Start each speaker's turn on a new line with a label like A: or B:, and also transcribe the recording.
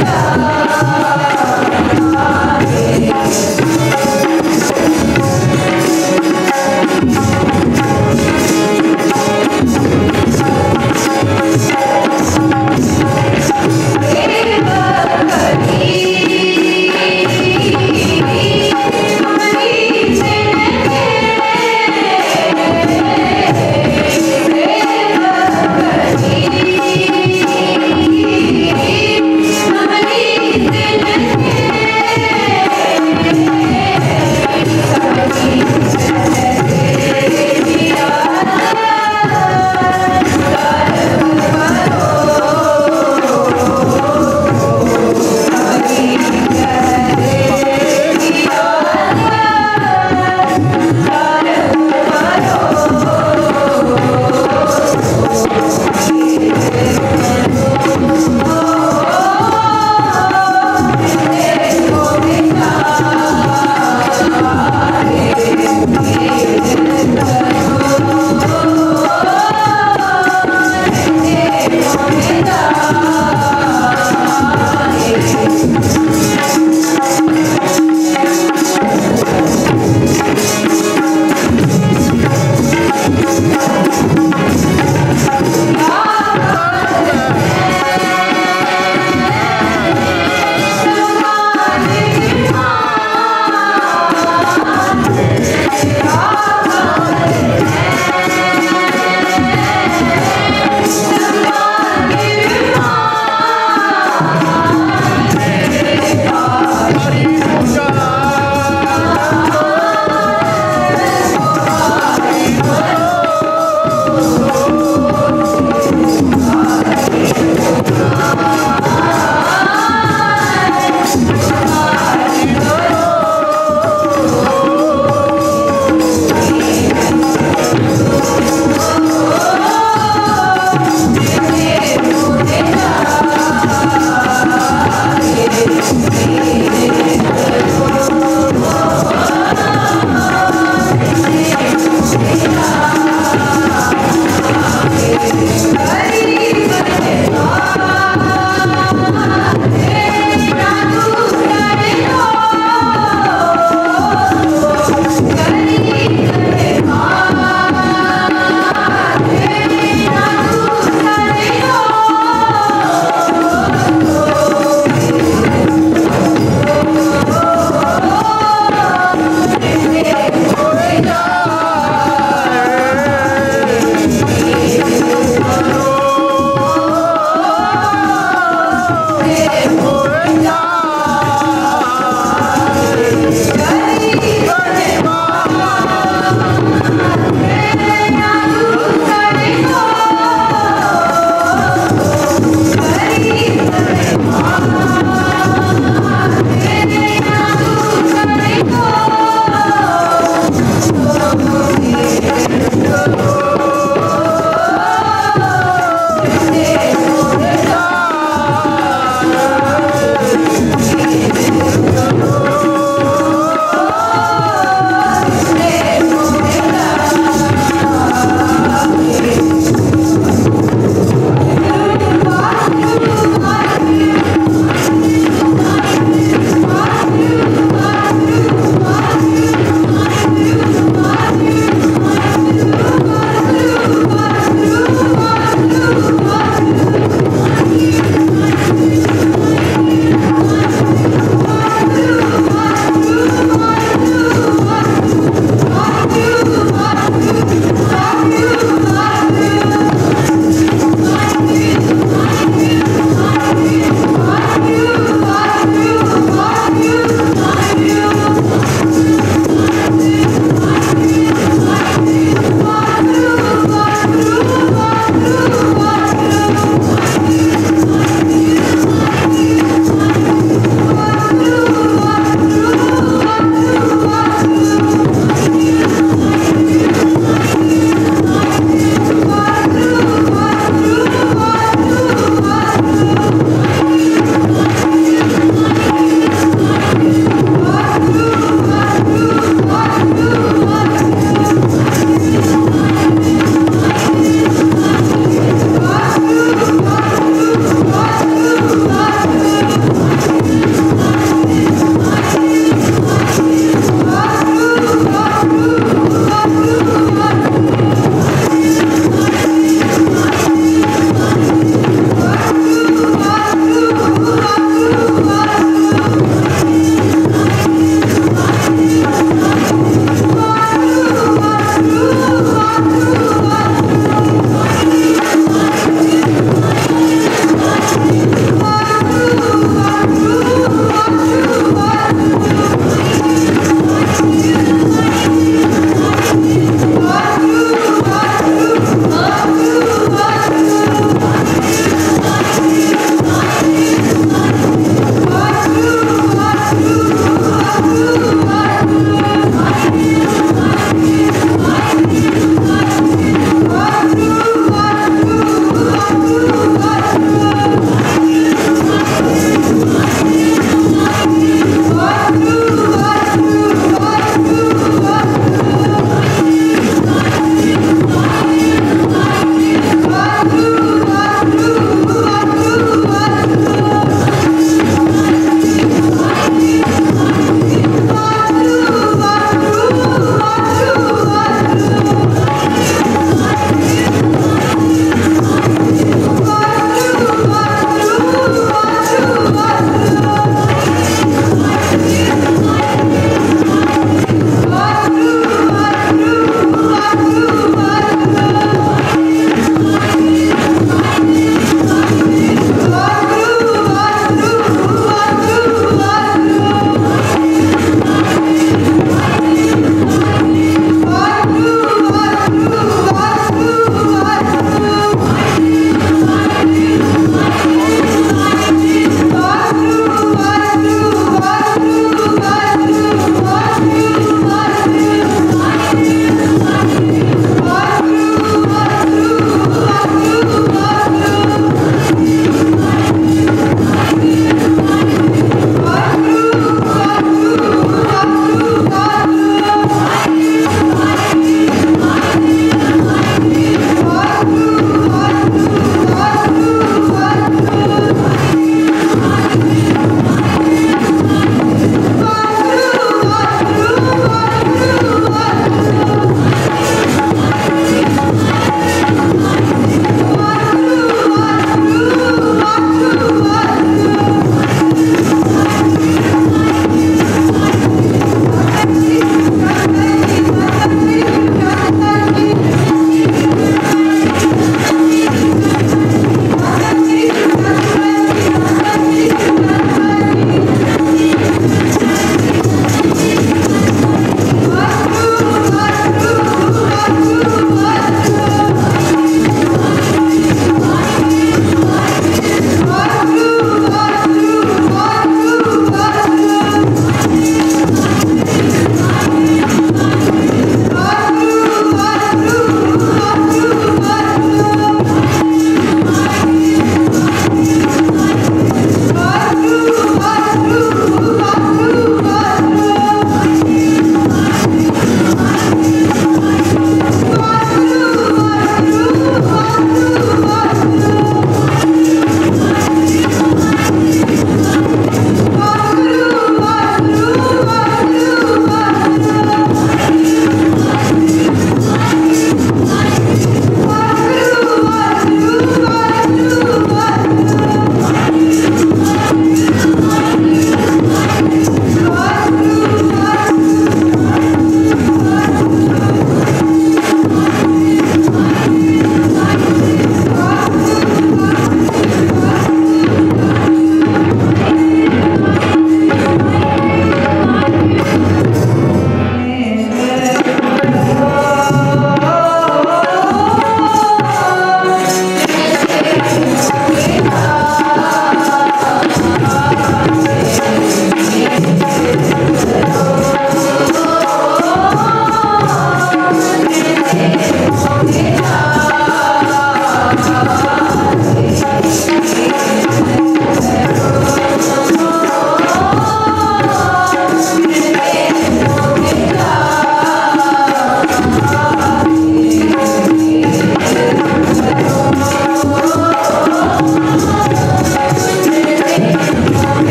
A: Yeah.